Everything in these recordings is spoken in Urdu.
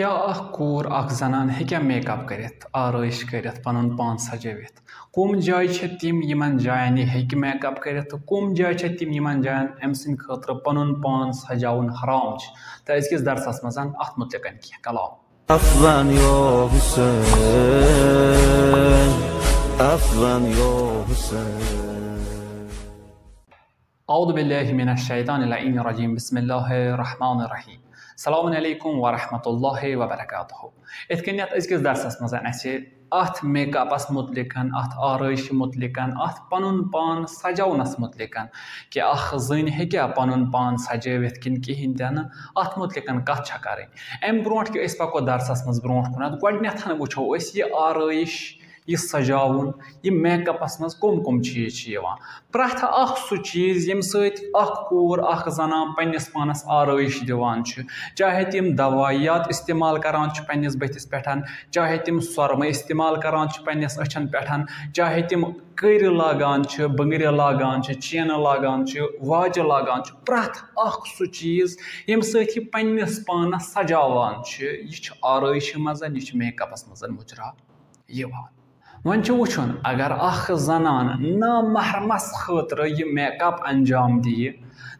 کیا اخ کور اخ زنان ہیٚکیٛاہ میک اپ کٔرِتھ آرٲیش کٔرِتھ پَنُن پان سَجٲوِتھ کٕم چھِ تِم یِمَن جایَن یہِ ہیٚکہِ میک اپ کٔرِتھ تہٕ کٕم چھےٚ تِم یِمَن جایَن أمۍ سٕنٛدِ خٲطرٕ پَنُن پان سَجاوُن حرام چھِ۔ تہٕ أزکِس درسَس منٛز اَتھ مُتعلِق کینٛہہ کلام۔ عفوا يا حسين عفوا يا حسين اعوذ باللہ من الشیطان الرجیم بسم اللہ الرحمن الرحیم۔ السلام علیکم ورحمۃ اللہ وبرکاتہ یِتھ کٔنٮ۪تھ أزکِس درسَس منٛز اَسہِ اَتھ میک اَپَس مُتعلِق اَتھ آرٲیشہِ مُتعلِق اَتھ پَنُن پان سَجاونَس مُتعلِق کہِ اَکھ زٔنۍ ہیٚکیٛاہ پَنُن پان سَجٲوِتھ کِنہٕ کِہیٖنۍ تہِ نہٕ اَتھ مُتعلِق کَتھ چھےٚ کَرٕنۍ اَمہِ برونٛٹھ کہِ أسۍ پَکو دَرسَس منٛز برونٛٹھ کُنَتھ گۄڈٕنٮ۪تھ وٕچھو أسۍ یہِ آرٲیِش یہِ سَجاوُن، یہِ میک اَپَس منٛز کٕم کٕم چیٖز چھِ یِوان؟ پرٛٮ۪تھ اَکھ سُہ چیٖز ییٚمہِ سۭتۍ اَکھ کوٗر، اَکھ زَنان پنٛنِس پانَس آرٲیِش دِوان چھِ، چاہے تِم دَوایات اِستعمال کَران چھِ پنٛنِس بٔتھِس پٮ۪ٹھ، چاہے تِم سۄرمہٕ اِستعمال کَران چھِ پنٛنِس أچھَن پٮ۪ٹھ، چاہے تِم کٔرِ لاگان چھِ، بٕنٛگرِ لاگان چھِ، چینہٕ لاگان چھِ، واجہِ لاگان چھِ، پرٛٮ۪تھ اَکھ سُہ چیٖز ییٚمہِ سۭتۍ یہِ پنٛنِس پانَس سَجاوان چھِ، یہِ چھِ آرٲیشہِ منٛز، یہِ چھِ میک اَپَس منٛز مُجرا یِوان۔ وۄنۍ چھُ وٕچھُن اگر اَکھ زَنان نامحرمَس خٲطرٕ یہِ میک اَپ اَنجام دِیہِ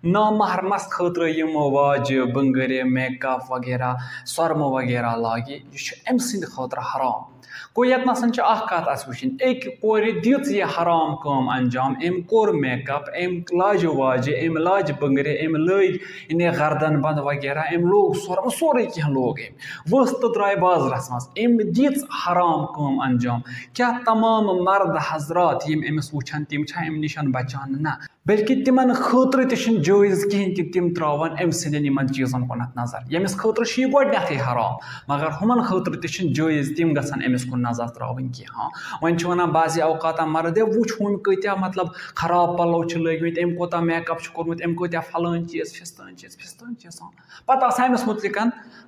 نامحرمَس خٲطرٕ یِم واجہِ بٕنٛگرِ میک اَپ وغیرہ سۄرمہٕ وغیرہ لاگہِ یہِ چھُ أمۍ سٕنٛدِ خٲطرٕ حرام۔ گوٚو ییٚتنَس چھِ اَکھ کَتھ اَسہِ وٕچھِنۍ أکۍ کورِ دِژ یہِ حرام کٲم اَنجام، أمۍ کوٚر میک اَپ أمۍ لاجہِ واجہِ، أمۍ لاجہِ بٕنٛگرِ أمۍ لٲگۍ یعنی گردَن بنٛد وغیرہ، أمۍ لوگ سۄرمہٕ سورُے کینٛہہ لوگ أمۍ۔ ؤژھ تہٕ درٛاے بازرَس منٛز، أمۍ دِژ حرام کٲم اَنجام۔ کیٛاہ تمام مَرد حضرات یِم أمِس وٕچھَن تِم چھا اَمہِ نِش بَچان؟ نہ، بٔلکہِ تِمَن خٲطرٕ تہِ چھِنہٕ جٲیِز کِہیٖنۍ کہِ تِم ترٛاوَن أمۍ سٕنٛدٮ۪ن یِمَن چیٖزَن کُنَتھ نظر. ییٚمِس خٲطرٕ چھُ یہِ گۄڈنٮ۪تھٕے حرام. مگر ہُمَن خٲطرٕ تہِ چھِنہٕ جٲیِز تِم گژھن أمِس کُن نظر ترٛاوٕنۍ کینٛہہ ہاں وۄنۍ چھِ وَنان بعضے اوقاتہ مَرٕد ہے وٕچھ ہُم کۭتیاہ مطلب خراب پَلو چھِ لٲگۍمٕتۍ أمۍ کوٗتاہ میک اَپ چھُ کوٚرمُت أمۍ کۭتیاہ پھَلٲنۍ چیٖز فِستٲنۍ چیٖز فِستٲنۍ چیٖز ہاں پَتہٕ آسان أمِس مُتعلِق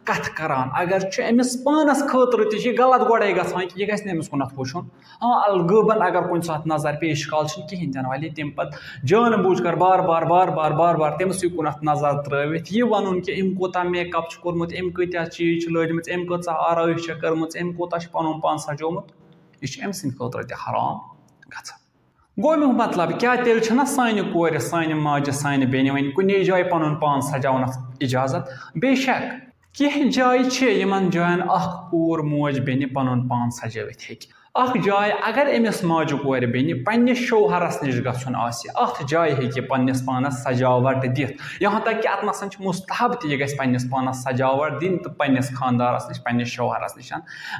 کَتھٕ کَران. اگر چھُ أمِس پانَس خٲطرٕ تہِ چھِ یہِ غلط گۄڈَے گژھان کہِ یہِ گژھِ نہٕ أمِس کُنَتھ وٕچھُن ہاں الغٲبَن اگر کُنہِ ساتہٕ نظر پیٚیہِ اِشکال چھِنہٕ کِہیٖنۍ تہِ نہٕ وَلے تَمہِ پَتہٕ جانہٕ بوٗجھ کَر بار بار بار بار بار بار تٔمسٕے کُنَتھ نظر ترٛٲوِتھ یہِ وَنُن کہِ أمۍ کوٗتاہ میک اَپ چھُ کوٚرمُت أمۍ کۭتیاہ چیٖز چھِ لٲجمٕژ أمۍ کۭژاہ آرٲیش چھےٚ کٔرمٕژ أمۍ کوٗتاہ چھُ پَنُن پان سَجومُت یہِ چھُ أمۍ سٕنٛدِ خٲطرٕ تہِ حرام گژھان گوٚو اَمیُک مطلب کیٛاہ تیٚلہِ چھُنہ سانہِ کورِ سانہِ ماجہِ سانہِ بیٚنہِ وۄنۍ کُنی جایہِ پَنُن پان سَجاونَس اِجازت بے شک کینٛہہ جایہِ چھِ یِمَن جایَن اَکھ کوٗر موج بیٚنہِ پَنُن پان سَجٲوِتھ ہیٚکہِ اَکھ جاے اگر أمِس ماجہِ کورِ بیٚنہِ پنٛنِس شوہرَس نِش گژھُن آسہِ اَتھ جایہِ ہیٚکہِ یہِ پنٛنِس پانَس سَجاوٹ دِتھ۔ یہاں تک کہِ اَتھ منٛز چھِ مُستحب تہِ یہِ گژھِ پنٛنِس پانَس سَجاوٹ دِنۍ تہٕ پنٛنِس خاندارَس نِش، پنٛنِس شوہرَس نِش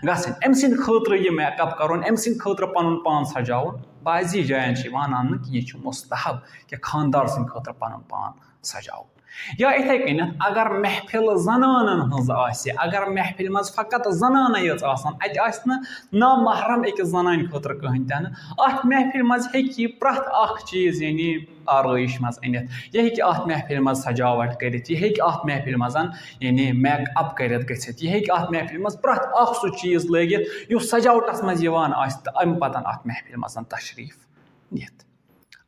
گژھٕنۍ۔ أمۍ سٕنٛدِ خٲطرٕ یہِ میک اَپ کَرُن، أمۍ سٕنٛدِ خٲطرٕ پَنُن پان سَجاوُن، بعضی جایَن چھِ یِوان اَننہٕ کہِ یہِ چھُ مُستحب کہِ خاندار سٕنٛدِ خٲطرٕ پَنُن پان سَجاوُن۔ یا یِتھَے کٔنٮ۪تھ اگر محفِل زَنانَن ہٕنٛز آسہِ اگر محفِلہِ منٛز فقط زَنانَے یٲژ آسان اَتہِ آسہِ نہٕ نامحرم أکِس زَنانہِ خٲطرٕ کٕہٕنۍ تہِ نہٕ اَتھ محفِلہِ منٛز ہیٚکہِ یہِ پرٛٮ۪تھ اَکھ چیٖز یعنی آرٲیِش منٛز أنِتھ یہِ ہیٚکہِ اَتھ محفِلہِ منٛز سَجاوٹ کٔرِتھ یہِ ہیٚکہِ اَتھ محفِلہِ منٛز یعنی میک اَپ کٔرِتھ گٔژھِتھ یہِ ہیٚکہِ اَتھ محفِلہِ منٛز پرٛٮ۪تھ اَکھ سُہ چیٖز لٲگِتھ یُس سَجاوٹَس منٛز یِوان آسہِ تہٕ اَمہِ پَتہٕ اَتھ محفِلہِ منٛز تشریٖف نِتھ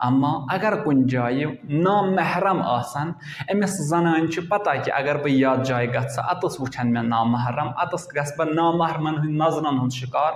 اما اگر کُنہِ جایہِ نامحرم آسان أمِس زَنانہِ چھِ پَتہ کہِ اگر بہٕ یَتھ جایہِ گژھٕ اَتَس وٕچھَن مےٚ نامحرم اَتَس گژھٕ بہٕ نامحرمَن ہٕنٛدۍ نظرَن ہُنٛد شِکار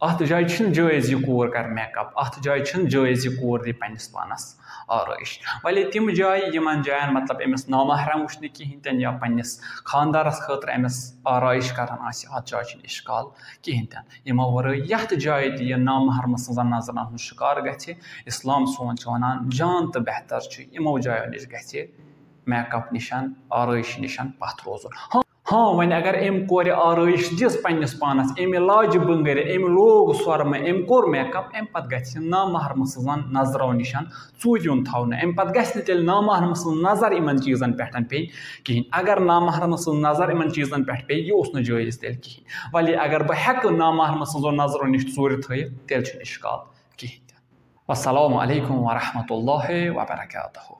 اَتھ جایہِ چھِنہٕ جٲیِز یہِ کوٗر کَرِ میک اَپ اَتھ جایہِ چھِنہٕ جٲیِز یہِ کوٗر دی پنٛنِس پانَس آرٲیِش۔ وَلے تِم جایہِ یِمَن جایَن مطلب أمِس نامحرم وٕچھِ نہٕ کِہیٖنۍ تہِ نہٕ یا پنٛنِس خاندارَس خٲطرٕ أمِس آرٲیِش کَران آسہِ اَتھ جایہِ چھِنہٕ اِشکال کِہیٖنۍ تہِ نہٕ۔ یِمو وَرٲے یَتھ جایہِ تہِ یہِ نامحرمہٕ سٕنٛزَن نظرَن ہُنٛد شِکار گژھِ، اِسلام سون چھُ وَنان جان تہٕ بہتر چھُ، یِمو جایو نِش گژھِ میک اَپ نِش آرٲیشہِ نِش پَتھ روزُن۔ ہاں ہاں وۄنۍ اگر أمۍ کورِ آرٲیِش دِژ پنٛنِس پانَس أمۍ لاجہِ بٕنٛگٕرِ أمۍ لوگ سۄرمہٕ أمۍ کوٚر میک اَپ اَمہِ پَتہٕ گژھِ یہِ نامحرمہٕ سٕنٛزَن نظرو نِش ژوٗرِ یُن تھاونہٕ اَمہِ پَتہٕ گژھِ نہٕ تیٚلہِ نامحرمہٕ سٕنٛز نظر یِمَن چیٖزَن پٮ۪ٹھ پیٚنۍ کِہیٖنۍ اگر نامحرمہٕ سٕنٛز نظر یِمَن چیٖزَن پٮ۪ٹھ پیٚیہِ یہِ اوس نہٕ جٲیِز تیٚلہِ کِہیٖنۍ وَلے اگر بہٕ ہٮ۪کہٕ نامحرمہٕ سٕنٛزو نظرو نِش ژوٗرِ تھٲیِتھ تیٚلہِ چھُنہٕ اِشکال کِہیٖنۍ تہِ وَسَلامُ علیکُم وَرحمتہ اللہ وبرکاتہ